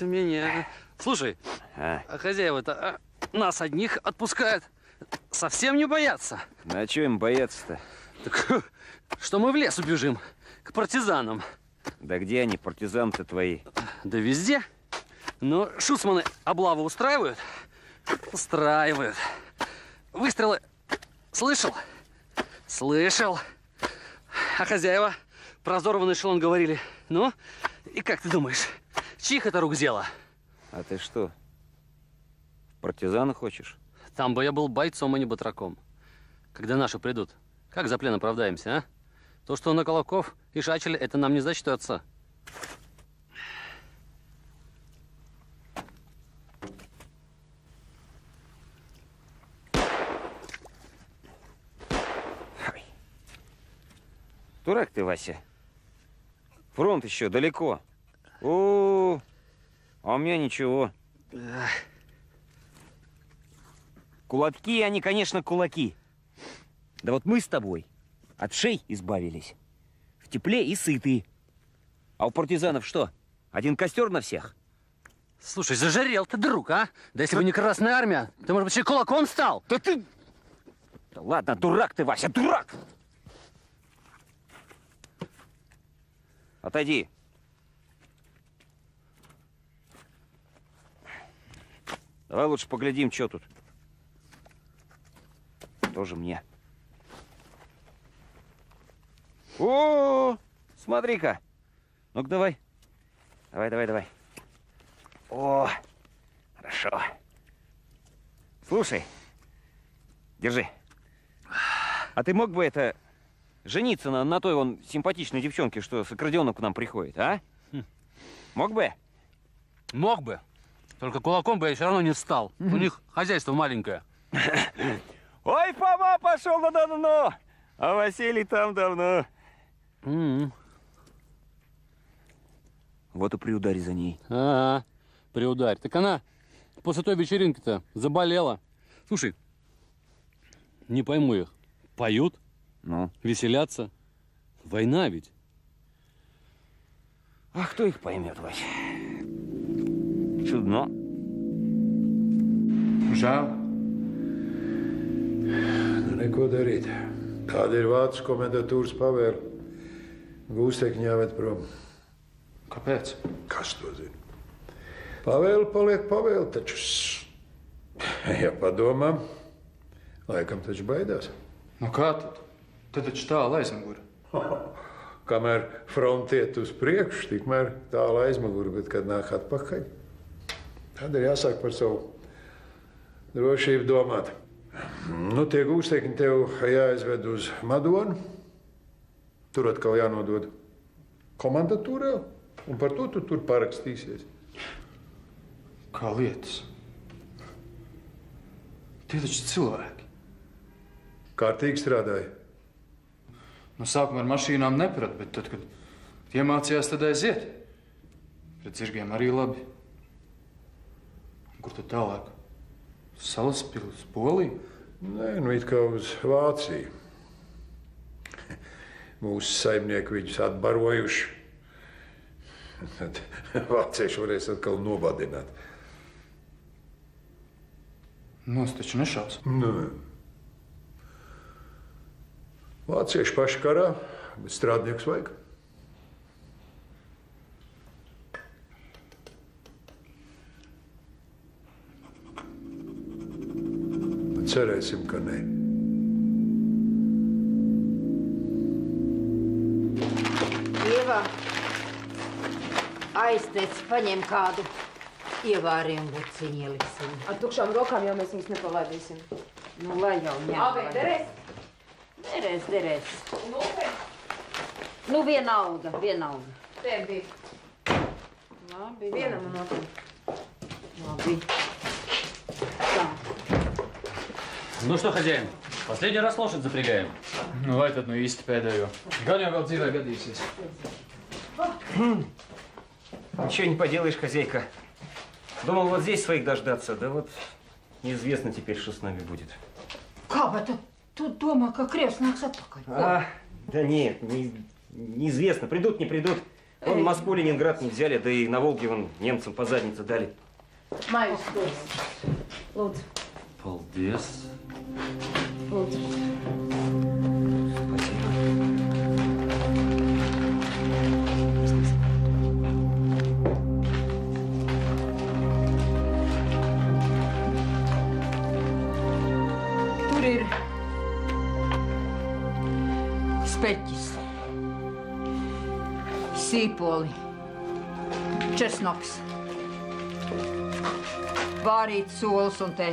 Морозь меня. Слушай, а хозяева-то а, нас одних отпускают. Совсем не боятся. Ну, а им бояться-то? Так, что мы в лес убежим, к партизанам. Да где они, партизаны-то твои? Да везде. Но шуцманы облаву устраивают? Устраивают. Выстрелы слышал? Слышал. А хозяева про взорванный эшелон говорили. Ну, и как ты думаешь, чьих это рук дело? А ты что, в партизаны хочешь? Там бы я был бойцом, а не батраком. Когда наши придут, как за плен оправдаемся, а? То, что на Колоков и шачили, это нам не зачтется. Дурак ты, Вася. Фронт еще далеко. О, а у меня ничего. Кулаки, они, конечно, кулаки. Да вот мы с тобой от шей избавились. В тепле и сыты. А у партизанов что? Один костер на всех? Слушай, зажарел ты, друг, а? Да если бы не Красная Армия, ты, может быть, еще кулаком стал? Да ты... Да ладно, дурак ты, Вася, дурак! Отойди. Давай лучше поглядим, что тут. Тоже мне. О, смотри-ка. Ну-ка, давай. Давай, давай, давай. О, хорошо. Слушай, держи. А ты мог бы это жениться на, на той вон симпатичной девчонке, что с аккордеоном к нам приходит, а? Мог бы? Мог бы. Только кулаком бы я все равно не стал. У них хозяйство маленькое. Ой, Фома пошел на давно, а Василий там давно. Вот и приударь за ней. Ага, приударь. Так она после той вечеринки-то заболела. Слушай, не пойму их. Поют? Ну? Веселятся? Война ведь. А кто их поймет, Вась? cudno. Žēl. Nu, neko darīt. Tāda ir vācu komentatūras pavēle. Gūstekņā ved prom. Kāpēc? Kas to zina? Pavēle paliek pavēle, taču, ja padomā, laikam taču baidās. Nu kā tad? Tad taču tālu aizmuguri. Kamēr frontiet uz priekšu, tikmēr tālu aizmuguri, bet kad nāk atpakaļ, tad ir jāsāk par savu drošību domāt. Nu, tie gūstekņi tev jāizved uz Madonu. Tur atkal jānodod komandatūrā, un par to tu tur parakstīsies. Kā lietas? Tie taču cilvēki. Kārtīgi strādāja. No sākuma ar mašīnām neprat, bet tad, kad iemācījās, tad aiziet. Pret zirgiem arī labi. Kur tad tālāk? Salaspils, Polija? Nē, nu it kā uz Vāciju. Mūsu saimnieki viņus atbarojuši. Tad vācieši varēs atkal nobadināt. Nos taču nešaus. Nē. Vācieši paši karā, bet strādnieks vajag. Cerēsim, ka nē. Ieva, aiztec, paņem kādu ievārījumu buciņu ieliksim. Ar tukšām rokām jau mēs viņus nepalaidīsim. Nu, lai jau ņem. Abi derēs? Derēs, derēs. Nu, Nu, vienalga, vienalga. Te bija. Labi, Vienam un otram. Labi. Ну что, хозяин, последний раз лошадь запрягаем. Tad nu īsti pēdējo? Gan jau vēl dzīvē gadīsies. Ничего не поделаешь, хозяйка. Думал вот здесь своих дождаться, да вот неизвестно теперь, что с нами будет. Tu, tu domā, ka Krievs nāks atpakaļ? А, да нет, не- неизвестно. Придут, не придут. Вон. Москву, Ленинград не взяли, да и на Волге вон немцам по заднице дали. Kurs. Lūdzu, Paldies. Lūdzu. Tur ir speķis, sīpoli, česnoks, vārīts solis un te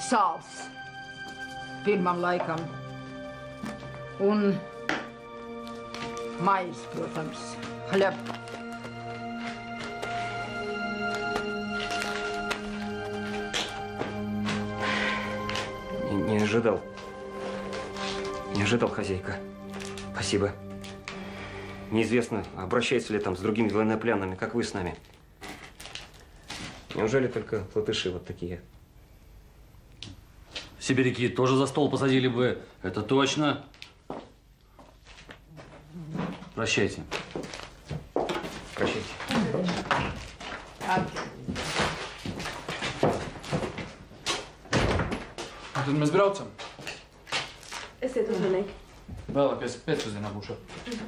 sāls pirmam laikam. Un maize, protams, hļep. Не, не ожидал. Не ожидал, хозяйка. Спасибо. Неизвестно, обращается ли там с другими военноплянами, как вы с нами. Неужели только латыши вот такие? Сибиряки тоже за стол посадили бы, это точно. Прощайте. Прощайте. Un tad mēs braucam. Esiet uzmanīgi. Vēlāk pēc pēcpusdienā būšu. Kas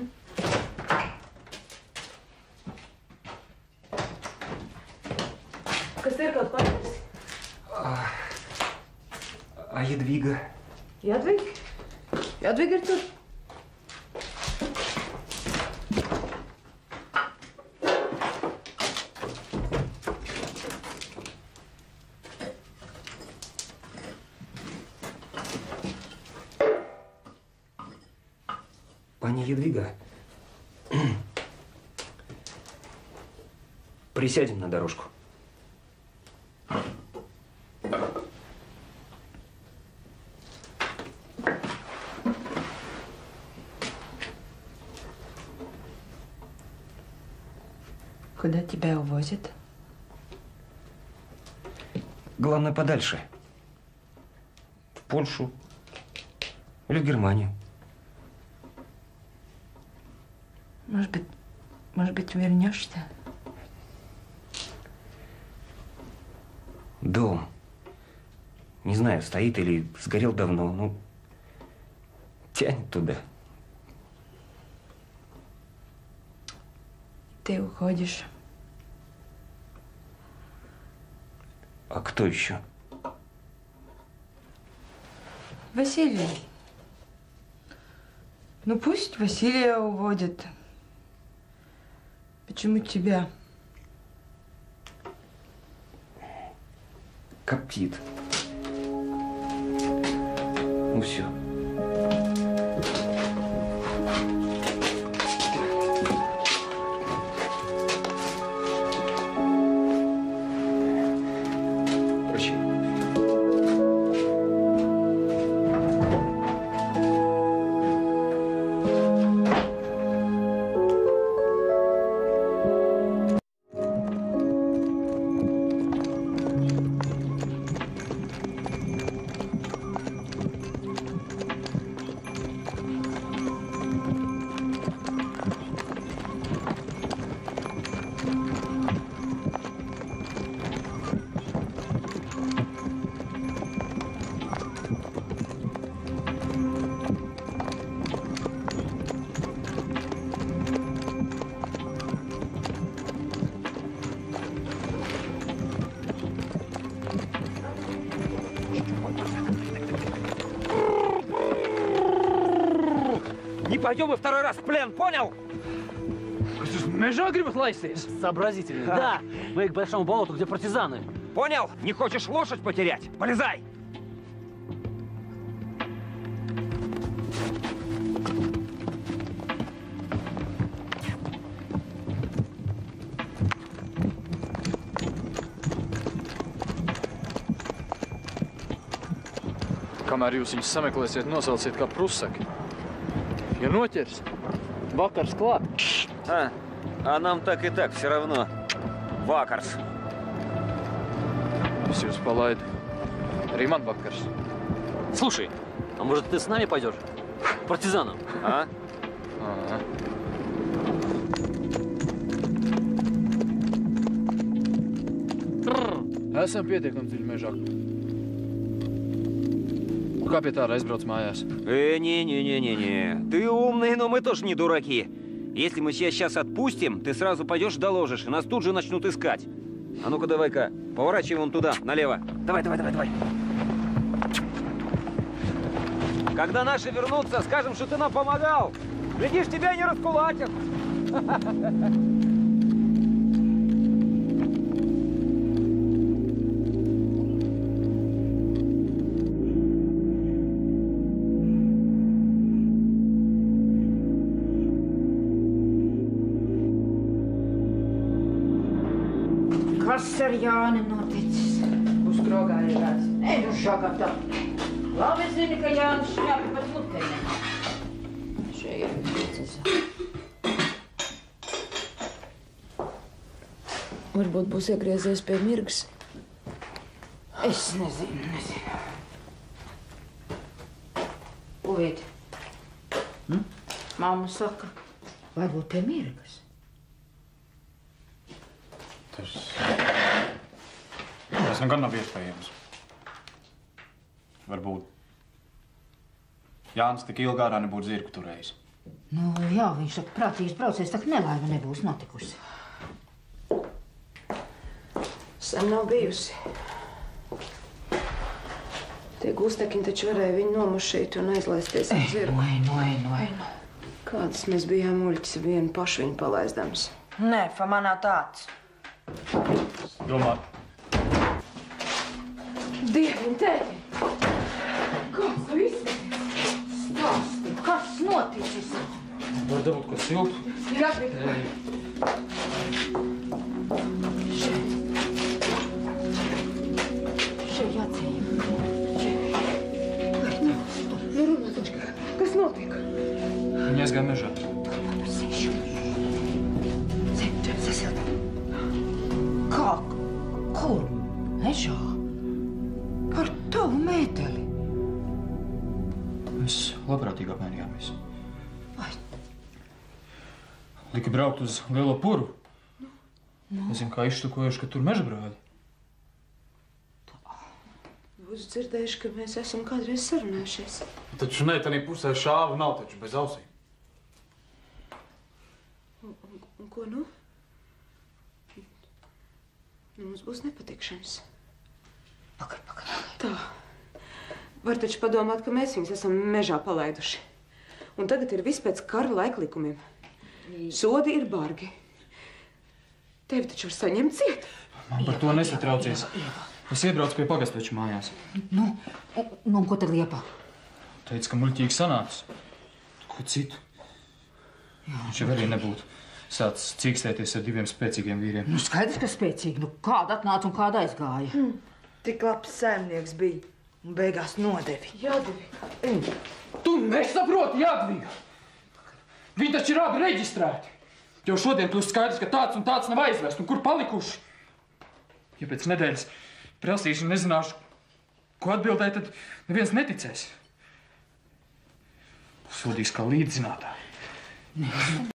Ядвига. Ядвиг? Ядвиг, Артур? Пани Ядвига, присядем на дорожку. Тебя увозят? Главное, подальше. В Польшу. Или в Германию. Может быть, может быть, вернешься? Дом. Не знаю, стоит или сгорел давно. Ну, тянет туда. Ты уходишь. А кто еще? Василий. Ну пусть Василия уводит. Почему тебя? Коптит. Ну все. Пойдем мы второй раз в плен, понял? Сообразительный. Да. Мы к большому болоту, где партизаны. Понял? Не хочешь лошадь потерять? Полезай! Kamēr jūs viņus sameklēsiet, nosauciet kā prusaki. Ja noķers, vakars klāt. А, а нам так и так все равно. Вакарс. Es jūs palaidu. Arī man vakars. Слушай, а может ты с нами пойдешь? Партизаном. А? Esam pietiekami dziļi mežā. Kā pie tā aizbrauc mājās? Не-не-не-не-не. Ты умный, но мы тоже не дураки. Если мы тебя сейчас отпустим, ты сразу пойдешь доложишь, и нас тут же начнут искать. А ну-ка давай-ка, поворачивай вон туда, налево. Давай, давай, давай, давай. Когда наши вернутся, скажем, что ты нам помогал. Глядишь, тебя не раскулачат. Jāni noticis? Uz krogā ir rāds. Ej, nu žagata. Labi zini, ka Jānis šņāpi pat mutē nemā. Šeit ir princese. Varbūt būs iegriezies pie mirgas. Es nezinu, nezinu. Uviet. Hm? Mamma saka, varbūt pie mirgas. Tas, tas gan nav iespējams. Varbūt Jānis tik ilgā ārā nebūtu zirgu turējis. Nu, jā, viņš saka, prātīgs braucies, tā nelaime nebūs notikusi. Sen nav bijusi. Tie gūstekņi taču varēja viņu nomušīt un aizlaisties ar zirgu. Vai, nu, vai, nu, vai, nu. Kādas mēs bijām muļķis vienu pašu viņu palaizdams. Nē, fa manā tāds. Domā, Dieviņ, tēti! Kāds tu izskaties? Stāsti, kas noticis? var dabūt ko siltu. Jā, Šeit jāceļ. Nu, runā taču, kas notiek? Viņa aizgāja mežā. Labprātīgi apmainījāmies. Lika braukt uz lielo puru. Nezinu, kā izštukojuši, ka tur meža brāļi. Būs dzirdējuši, ka mēs esam kādreiz sarunājušies. Taču ne, tā pusē šāva nav taču bez ausīm. Un, un, un ko nu? Nu, Mums būs nepatikšanas. Pagaid, pagaid. Tā. Var taču padomāt, ka mēs viņus esam mežā palaiduši. Un tagad ir viss pēc kara laiklikumiem. Sodi ir bargi. Tevi taču var saņemt ciet. Man par to nesatraucies. Es iebraucu pie pagasteča mājās. Nu, nu, un ko tad liepa? Teica, ka muļķīgi sanācis. Ko citu? Viņš jau arī nebūtu sācis cīkstēties ar diviem spēcīgiem vīriem. Nu, skaidrs, ka spēcīgi. Nu, kāda atnāca un kāda aizgāja? Hmm. Tik labs saimnieks bija un beigās nodevi. Jādevīgi. Tu nesaproti, Jadviga! Viņi taču ir abi reģistrēti. Jau šodien kļūst skaidrs, ka tāds un tāds nav aizvests, un kur palikuši. Ja pēc nedēļas prasīšu un nezināšu, ko atbildēt, tad neviens neticēs. Sodīs kā līdzzinātāji.